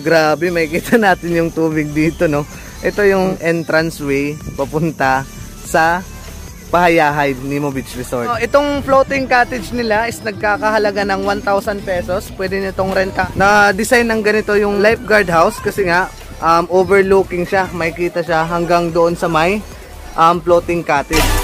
grabe, makikita natin yung tubig dito, no? Ito yung entrance way papunta sa Pahayahay Nemo Beach Resort. So, itong floating cottage nila is nagkakahalaga ng 1,000 pesos. Pwede nitong renta. Na design ng ganito yung lifeguard house kasi nga um, overlooking siya. Makikita siya hanggang doon sa may um, floating cottage.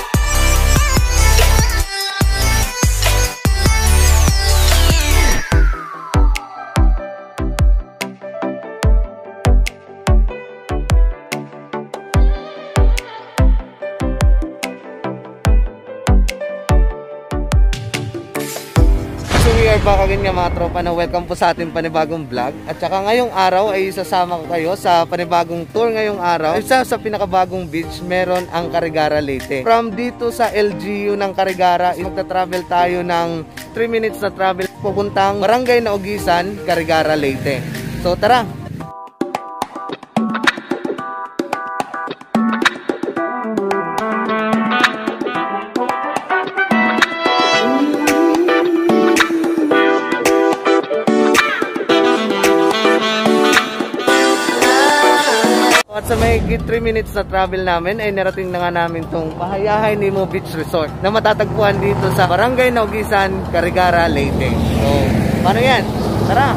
Back again nga mga tropa na welcome po sa ating panibagong vlog. At saka ngayong araw ay sasama ko kayo sa panibagong tour ngayong araw. Isa sa pinakabagong beach meron ang Carigara Leyte. From dito sa LGU ng Carigara magta-travel tayo ng 3 minutes na travel. Pupuntang Barangay na Ugisan, Carigara Leyte. So tara, At sa may 3 minutes na travel namin ay narating na nga namin tong Pahayahay Nemo Beach Resort na matatagpuan dito sa Barangay Naugisan, Carigara, Leyte. So, paano yan? Tara!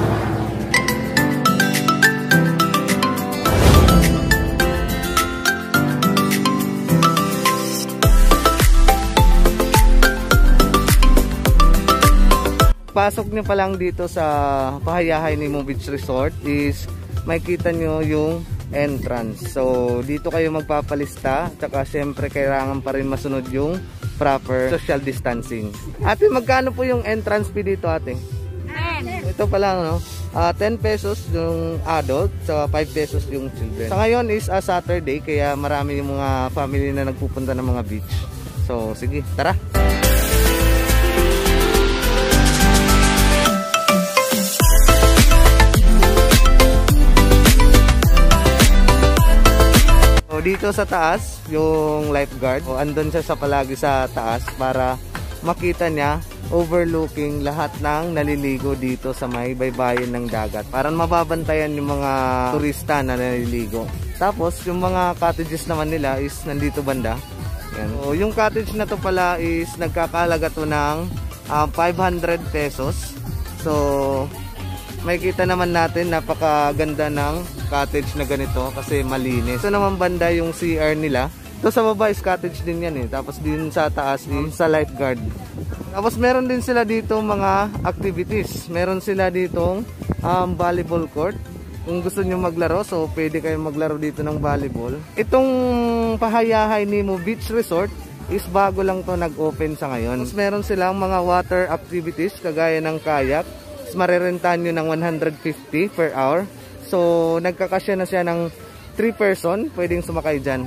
Pasok nyo pa lang dito sa Pahayahay Nemo Beach Resort is makikita nyo yung entrance. So, dito kayo magpapalista. Tsaka, syempre, kailangan pa rin masunod yung proper social distancing. Ate, magkano po yung entrance fee dito, ate? 10. Ito pa lang, no? Uh, ah, 10 pesos yung adult, so 5 pesos yung children. Sa ngayon is a Saturday, kaya marami yung mga family na nagpupunta ng mga beach. So, sige, tara! Dito sa taas, yung lifeguard, o andun siya sa palagi sa taas para makita niya overlooking lahat ng naliligo dito sa may baybayin ng dagat. Para mababantayan yung mga turista na naliligo. Tapos yung mga cottages naman nila is nandito banda. Yan. So, yung cottage na to pala is nagkakalaga to ng uh, ah, 500 pesos. So makikita naman natin napakaganda ng cottage na ganito kasi malinis. Ito naman banda yung CR nila. Ito sa baba is cottage din yan eh. Tapos din sa taas is sa lifeguard. Tapos meron din sila dito mga activities. Meron sila ditong um, volleyball court. Kung gusto nyo maglaro, so pwede kayong maglaro dito ng volleyball. Itong Pahayahay Nemo Beach Resort is bago lang to nag-open sa ngayon. Tapos meron silang mga water activities kagaya ng kayak, marerentahan nyo ng 150 per hour. So, nagkakasya na siya ng 3 person, pwedeng sumakay dyan.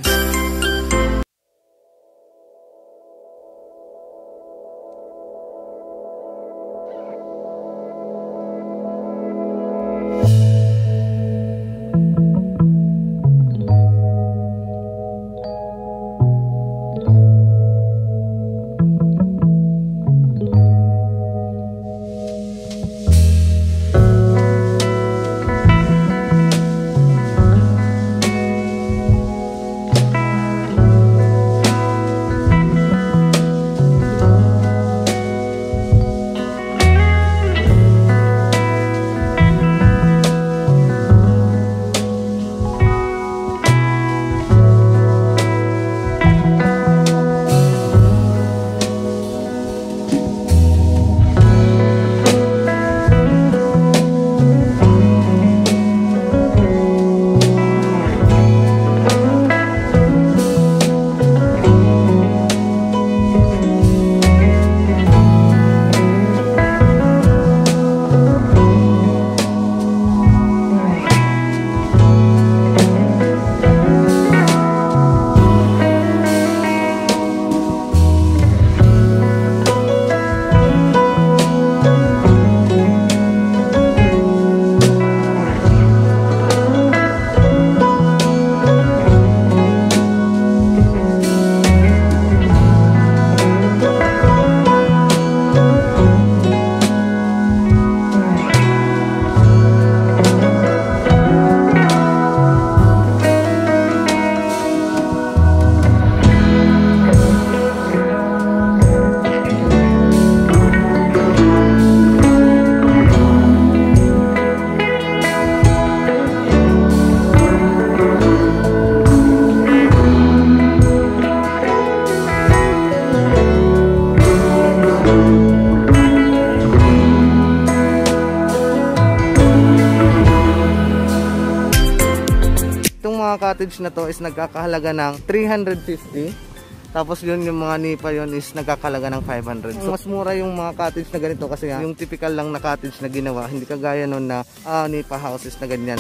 Cottage na to is nagkakahalaga ng 350. Tapos yun yung mga nipa yun is nagkakalaga ng 500. So mas mura yung mga cottage na ganito kasi yung typical lang na cottage na ginawa, hindi kagaya nun na uh, nipa houses na ganyan.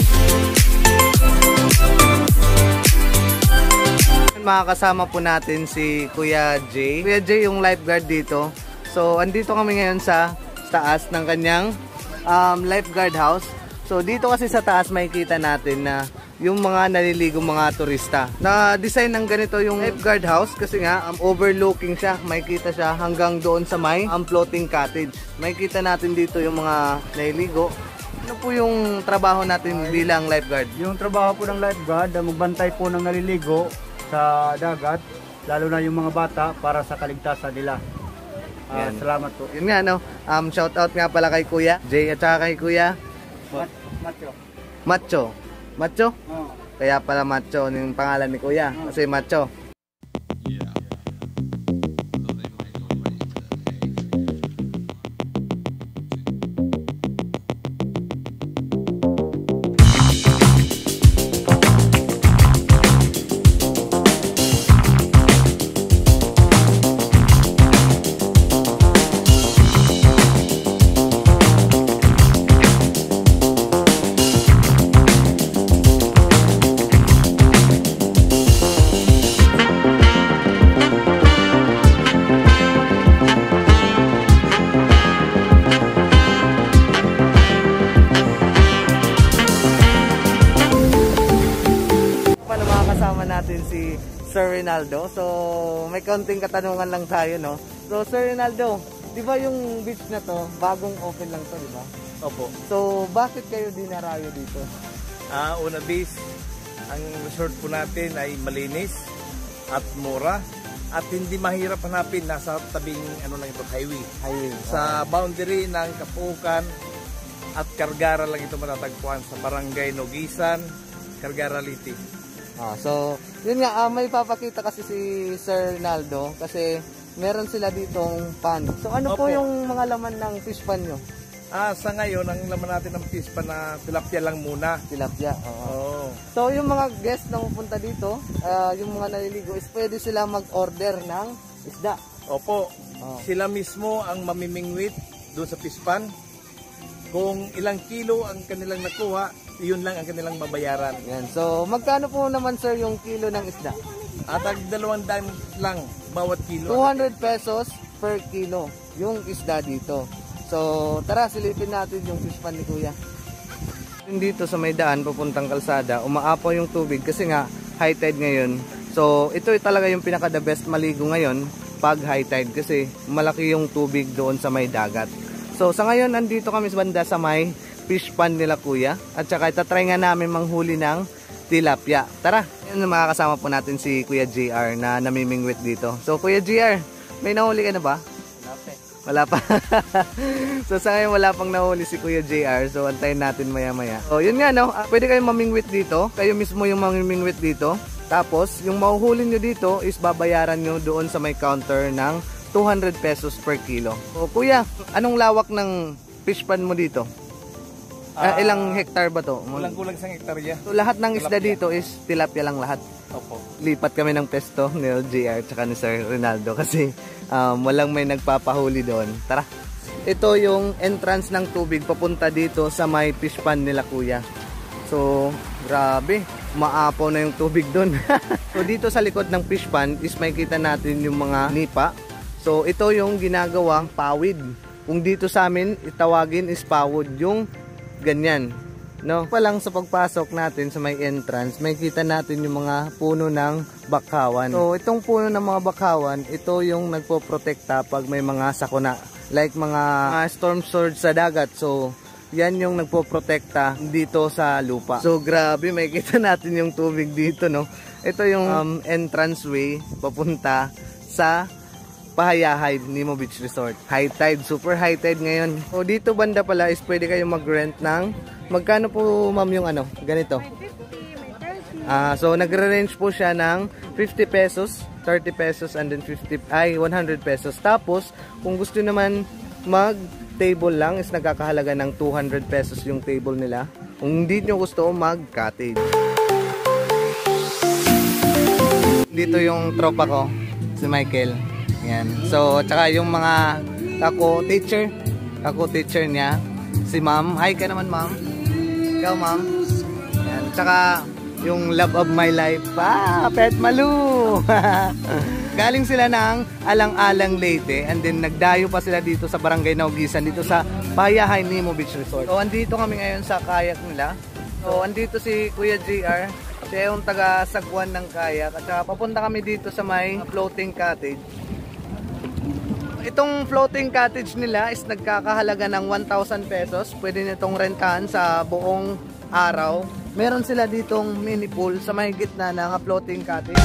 Makakasama po natin si Kuya Jay. Kuya Jay yung lifeguard dito. So andito kami ngayon sa taas ng kanyang um, lifeguard house. So dito kasi sa taas makikita natin na yung mga naliligo mga turista. Na-design ng ganito yung lifeguard house kasi nga um, overlooking siya. Makikita siya hanggang doon sa may um, floating cottage. Makikita natin dito yung mga naliligo. Ano po yung trabaho natin Ay, bilang lifeguard? Yung trabaho po ng lifeguard, magbantay po ng naliligo sa dagat, lalo na yung mga bata para sa kaligtasan nila. Uh, salamat po. Yun nga no, um, shout out nga pala kay Kuya Jay at saka kay Kuya Macho. Macho. Macho? Oo. Kaya pala Macho yung pangalan ni Kuya. Kasi Macho. Rinaldo. So, may konting katanungan lang tayo, no? So, Sir Rinaldo, di ba yung beach na to, bagong open lang to, di ba? Opo. So, bakit kayo dinarayo dito? Ah, uh, una bis, ang resort po natin ay malinis at mura at hindi mahirap hanapin nasa tabing ano lang ito highway. Highway. Sa boundary ng Kapukan at Kargara lang ito matatagpuan sa Barangay Nogisan, Kargara Liti. Ah, so, yun nga, uh, may papakita kasi si Sir Naldo kasi meron sila ditong pan. So, ano Opo. po yung mga laman ng fish pan nyo? Ah, sa ngayon, ang laman natin ng fish pan na tilapia lang muna. Tilapia, oo. Oh. So, yung mga guests na pupunta dito, uh, yung mga naliligo, is pwede sila mag-order ng isda. Opo. Oh. Sila mismo ang mamimingwit doon sa fish pan. Kung ilang kilo ang kanilang nakuha, yun lang ang kanilang mabayaran. Yan. So, magkano po naman sir yung kilo ng isda? At ang dalawang dime lang bawat kilo. 200 pesos per kilo yung isda dito. So, tara silipin natin yung fish pan ni Kuya. Dito sa may daan papuntang kalsada, umaapaw yung tubig kasi nga high tide ngayon. So, ito talaga yung pinaka the best maligo ngayon pag high tide kasi malaki yung tubig doon sa may dagat. So, sa ngayon andito kami sa banda sa may fish pan nila kuya. At saka itatry nga namin manghuli ng tilapia. Tara, yun makakasama po natin si Kuya JR na namimingwit dito. So Kuya JR, may nahuli ka na ba? Wala pa. so sa ngayon wala pang nahuli si Kuya JR. So antayin natin maya maya. So yun nga no, ah, pwede kayong mamingwit dito. Kayo mismo yung mamimingwit dito. Tapos yung mahuhuli nyo dito is babayaran nyo doon sa may counter ng 200 pesos per kilo. So kuya, anong lawak ng fish pan mo dito? Uh, ilang hektar ba to? Kulang kulang sa hektarya. So lahat ng isda dito is tilapia lang lahat. Opo. Lipat kami ng pesto ni LJR tsaka ni Sir Ronaldo kasi um, walang may nagpapahuli doon. Tara. Ito yung entrance ng tubig papunta dito sa may fish pan nila kuya. So, grabe. Maapaw na yung tubig doon. so, dito sa likod ng fish pan is makikita natin yung mga nipa. So, ito yung ginagawang pawid. Kung dito sa amin, itawagin is pawod. Yung ganyan. No? Pa lang sa pagpasok natin sa may entrance, may kita natin yung mga puno ng bakawan. So, itong puno ng mga bakawan, ito yung nagpo-protekta pag may mga sakuna. Like mga uh, storm surge sa dagat. So, yan yung nagpo-protekta dito sa lupa. So, grabe, may kita natin yung tubig dito, no? Ito yung um, entrance way papunta sa Pahayahay Nemo Beach Resort. High tide, super high tide ngayon. O dito banda pala is pwede kayong mag-rent ng magkano po ma'am yung ano, ganito? Ah, uh, so nagre-range po siya ng 50 pesos, 30 pesos and then 50 ay 100 pesos. Tapos kung gusto naman mag table lang is nagkakahalaga ng 200 pesos yung table nila. Kung hindi nyo gusto mag cottage. dito yung tropa ko, si Michael. Yan. So, tsaka yung mga kako teacher, kako teacher niya, si ma'am. Hi ka naman ma'am. Ikaw ma'am. Yan. Tsaka yung love of my life. Ah, Pet Malu! Galing sila ng Alang-Alang Leyte and then nagdayo pa sila dito sa Barangay Naugisan dito sa Payahay Nemo Beach Resort. So andito kami ngayon sa kayak nila. So andito si Kuya JR. Siya yung taga Sagwan ng kayak at saka papunta kami dito sa may floating cottage. Itong floating cottage nila is nagkakahalaga ng 1,000 pesos. Pwede nitong rentahan sa buong araw. Meron sila ditong mini pool sa may gitna ng floating cottage.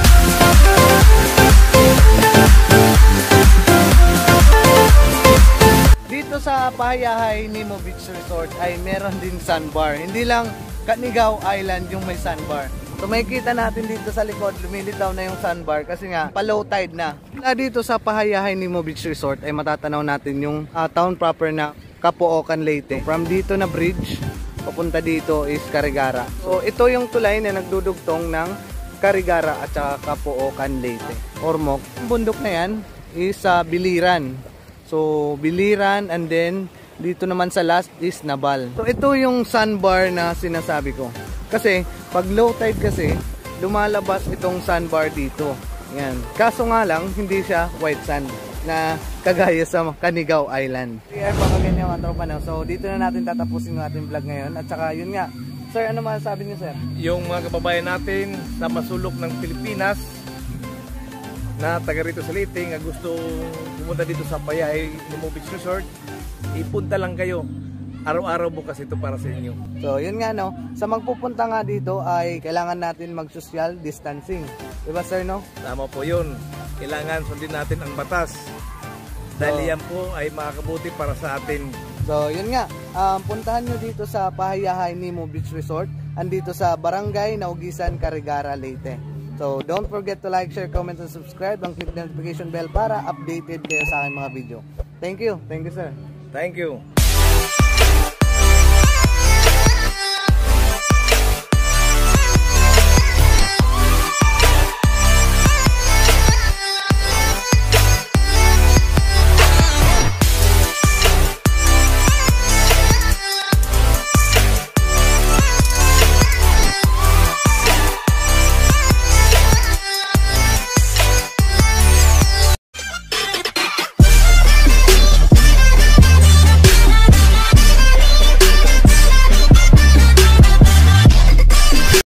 Dito sa Pahayahay Nemo Beach Resort ay meron din sandbar. Hindi lang Kanigaw Island yung may sandbar. So makikita natin dito sa likod, lumilitaw na yung sandbar kasi nga pa-low tide na. Na dito sa Pahayahay Nemo Beach Resort ay matatanaw natin yung ah, town proper na Capuocan Leyte. From dito na bridge, papunta dito is Carigara. So ito yung tulay na nagdudugtong ng Carigara at saka Capuocan Leyte. Ormoc. Yung bundok na yan is sa Biliran. So Biliran and then dito naman sa last is Nabal. So ito yung sandbar na sinasabi ko. Kasi pag low tide kasi lumalabas itong sandbar dito. Yan. Kaso nga lang hindi siya white sand na kagaya sa Canigaw Island. Here mga ganyan mga tropa na. So dito na natin tatapusin yung ating vlog ngayon. At saka yun nga. Sir, ano masasabi niyo sir? Yung mga kababayan natin sa masulok ng Pilipinas na taga rito sa Leyte nga gusto pumunta dito sa Payahay Nemo Beach Resort, ipunta lang kayo. Araw-araw bukas ito para sa inyo. So, yun nga no. Sa magpupunta nga dito ay kailangan natin mag-social distancing. Diba sir no? Tama po yun. Kailangan sundin natin ang batas. Dahil Oo. yan po ay makakabuti para sa atin. So, yun nga. Um, puntahan nyo dito sa Pahayahay Nemo Beach Resort. Andito sa Barangay Naugisan, Carigara, Leyte. So, don't forget to like, share, comment, and subscribe. And click notification bell para updated kayo sa aking mga video. Thank you. Thank you, sir. Thank you.